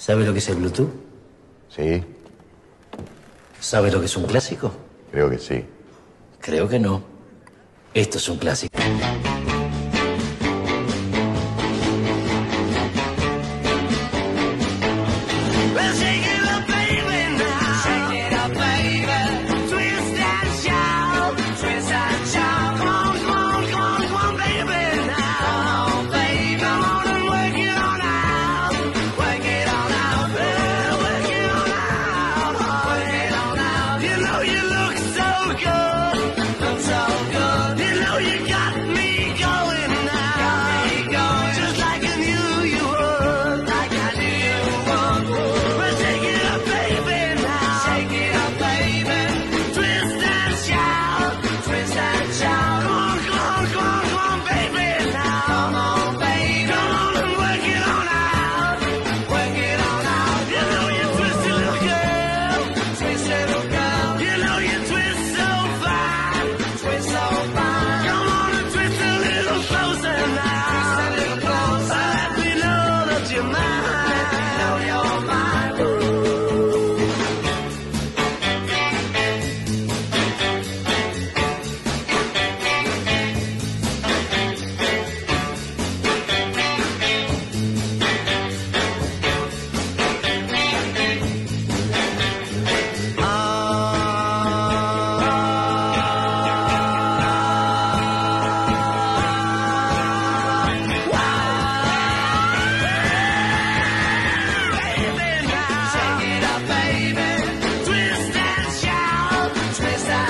¿Sabe lo que es el Bluetooth? Sí, ¿Sabe lo que es un clásico? creo que sí. Creo que no. Esto es un clásico. Well, know you look so good.